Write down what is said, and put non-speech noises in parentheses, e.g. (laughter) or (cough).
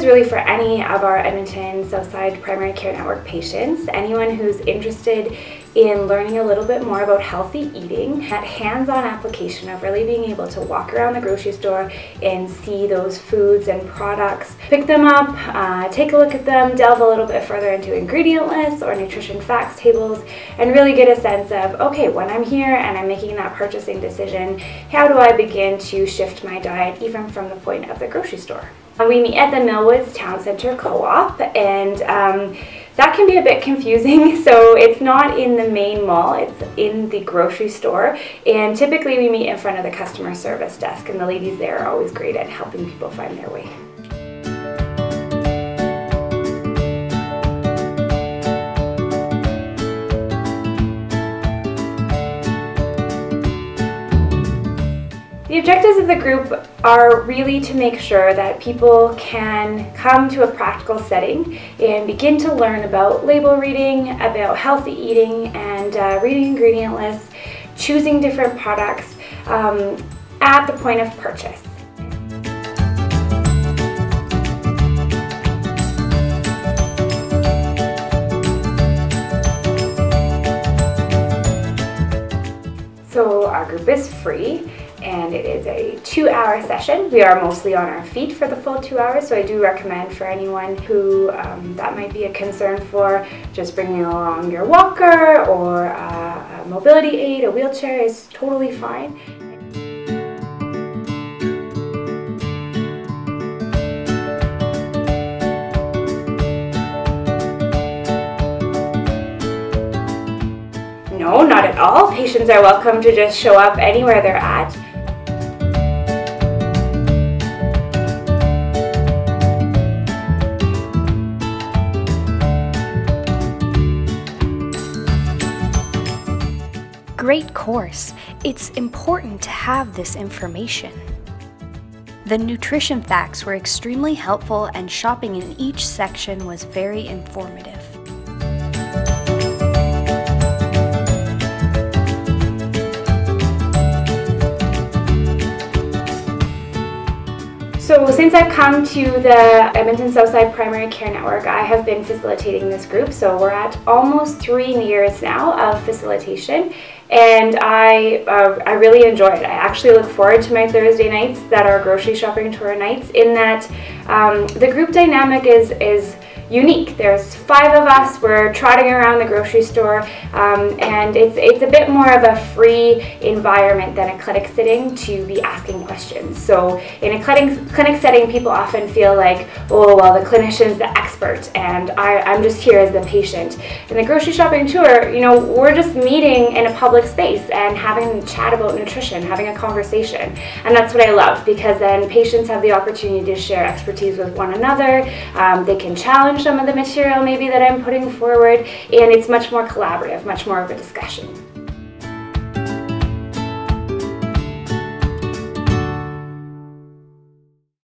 is really for any of our Edmonton Southside Primary Care Network patients, anyone who's interested in learning a little bit more about healthy eating, that hands-on application of really being able to walk around the grocery store and see those foods and products, pick them up, uh, take a look at them, delve a little bit further into ingredient lists or nutrition facts tables, and really get a sense of, okay, when I'm here and I'm making that purchasing decision, how do I begin to shift my diet even from the point of the grocery store? We meet at the Millwoods Town Center Co-op and um, that can be a bit confusing. (laughs) So it's not in the main mall, it's in the grocery store. And typically we meet in front of the customer service desk and the ladies there are always great at helping people find their way. Objectives of the group are really to make sure that people can come to a practical setting and begin to learn about label reading, about healthy eating and uh, reading ingredient lists, choosing different products um, at the point of purchase. So our group is free and it is a two hour session. We are mostly on our feet for the full two hours, so I do recommend for anyone who um, that might be a concern for, just bringing along your walker or a, a mobility aid, a wheelchair is totally fine. No, not at all. Patients are welcome to just show up anywhere they're at. Great course. It's important to have this information. The nutrition facts were extremely helpful and shopping in each section was very informative. So since I've come to the Edmonton Southside Primary Care Network, I have been facilitating this group. So we're at almost three years now of facilitation and I, uh, I really enjoy it. I actually look forward to my Thursday nights that are grocery shopping tour nights in that um, the group dynamic is, is unique. There's five of us. We're trotting around the grocery store, um, and it's it's a bit more of a free environment than a clinic setting to be asking questions. So in a clinic clinic setting, people often feel like, oh well, the clinician's the expert, and I, I'm just here as the patient. In the grocery shopping tour, you know, we're just meeting in a public space and having a chat about nutrition, having a conversation, and that's what I love because then patients have the opportunity to share expertise with one another. Um, they can challenge some of the material maybe that I'm putting forward and it's much more collaborative, much more of a discussion.